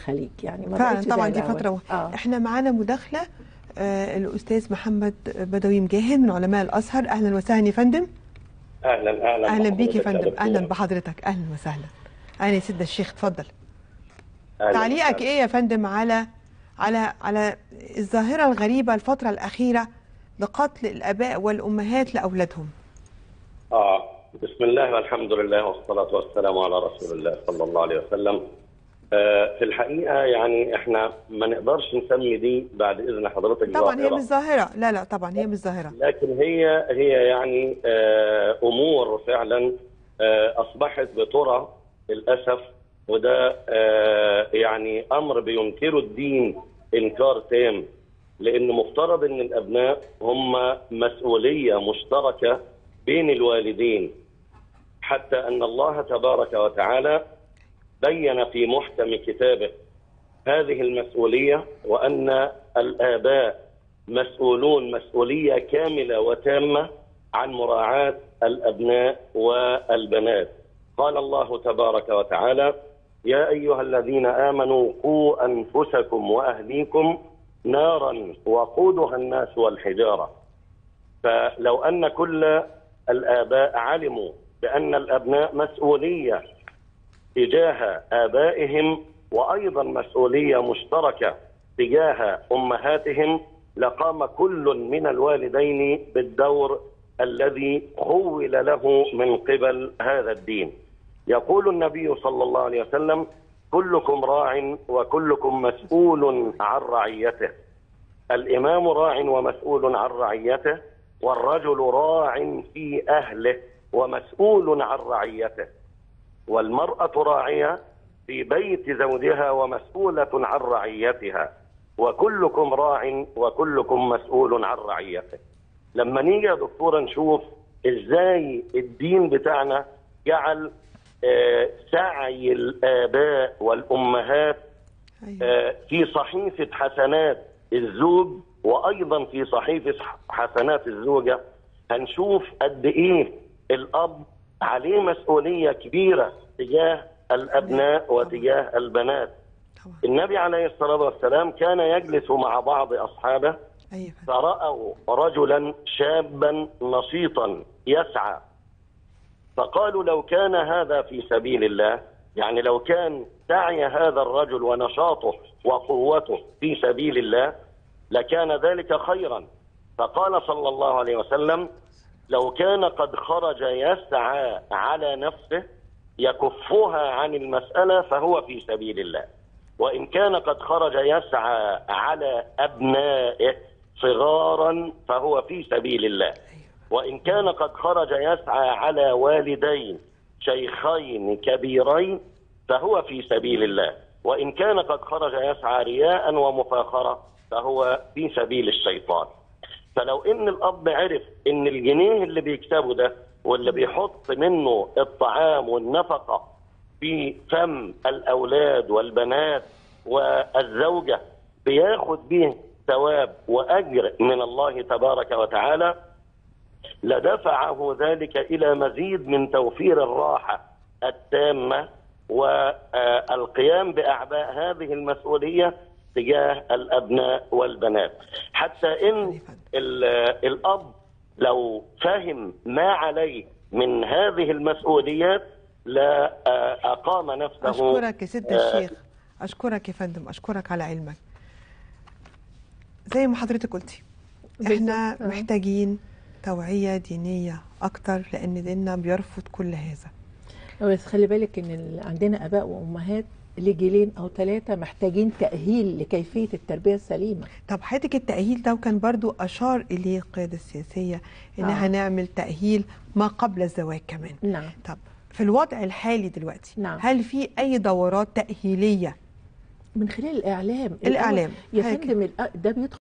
الخليج يعني ما فعلا طبعا دي. فترة آه. إحنا معانا مداخلة آه الأستاذ محمد بدوي مجاهد من علماء الأزهر. أهلا وسهلا يا فندم. أهلا أهلا أهلا بيك يا فندم. أهلا بحضرتك. أهلا وسهلا. أهلا يا سيدنا الشيخ اتفضل. تعليقك. إيه يا فندم على على على الظاهرة الغريبة الفترة الأخيرة لقتل الآباء والأمهات لأولادهم؟ آه بسم الله والحمد لله والصلاة والسلام على رسول الله صلى الله عليه وسلم. آه في الحقيقة يعني إحنا ما نقدرش نسمي دي بعد إذن حضرتك طبعا هي. مش ظاهرة. لا لا طبعا هي مش ظاهرة. لكن هي هي يعني آه أمور فعلا آه أصبحت بترى للأسف. وده آه يعني أمر بينكره الدين إنكار تام. لأن مفترض إن الأبناء هم مسؤولية مشتركة بين الوالدين. حتى أن الله تبارك وتعالى بين في محكم كتابه هذه المسؤولية وأن الآباء مسؤولون مسؤولية كاملة وتامة عن مراعاة الأبناء والبنات. قال الله تبارك وتعالى: يا أيها الذين آمنوا قوا أنفسكم وأهليكم نارا وقودها الناس والحجارة. فلو أن كل الآباء علموا بأن الأبناء مسؤولية تجاه آبائهم وأيضا مسؤولية مشتركة تجاه أمهاتهم لقام كل من الوالدين بالدور الذي خول له من قبل هذا الدين. يقول النبي صلى الله عليه وسلم كلكم راع وكلكم مسؤول عن رعيته. الإمام راع ومسؤول عن رعيته والرجل راع في أهله ومسؤول عن رعيته. والمرأة راعية في بيت زوجها ومسؤولة عن رعيتها. وكلكم راع وكلكم مسؤول عن رعيته. لما نيجي يا دكتورة نشوف إزاي الدين بتاعنا جعل آه، سعي الآباء والأمهات أيوة. آه، في صحيفة حسنات الزوج وأيضا في صحيفة حسنات الزوجة. هنشوف قد إيه الأب عليه مسؤولية كبيرة تجاه الأبناء وتجاه البنات. النبي عليه الصلاة والسلام كان يجلس مع بعض أصحابه يا فندم. فرأوا رجلا شابا نشيطا يسعى. فقالوا لو كان هذا في سبيل الله يعني لو كان سعي هذا الرجل ونشاطه وقوته في سبيل الله لكان ذلك خيرا. فقال صلى الله عليه وسلم لو كان قد خرج يسعى على نفسه يكفها عن المسألة فهو في سبيل الله. وإن كان قد خرج يسعى على أبنائه صغارا فهو في سبيل الله. وإن كان قد خرج يسعى على والدين شيخين كبيرين فهو في سبيل الله. وإن كان قد خرج يسعى رياء ومفاخرة فهو في سبيل الشيطان. فلو إن الأب عرف إن الجنيه اللي بيكسبه ده واللي بيحط منه الطعام والنفقة في فم الأولاد والبنات والزوجة بياخد به ثواب وأجر من الله تبارك وتعالى لدفعه ذلك إلى مزيد من توفير الراحة التامة والقيام بأعباء هذه المسؤولية تجاه الأبناء والبنات. حتى إن ال- الأب لو فهم ما عليه من هذه المسؤوليات لا آه، أقام نفسه أشكرك يا سيدنا آه، الشيخ. أشكرك يا فندم. أشكرك على علمك. زي ما حضرتك قلتي إحنا آه. محتاجين توعية دينية أكتر لأن ديننا بيرفض كل هذا. بس خلي بالك إن عندنا آباء وأمهات لجيلين أو ثلاثة محتاجين تأهيل لكيفية التربية السليمة طب حضرتك التأهيل ده وكان برضو أشار إليه القيادة السياسية إن آه. هنعمل تأهيل ما قبل الزواج كمان نعم طب في الوضع الحالي دلوقتي نعم. هل في أي دورات تأهيلية من خلال الإعلام الإعلام. يا. فندم ده بيدخل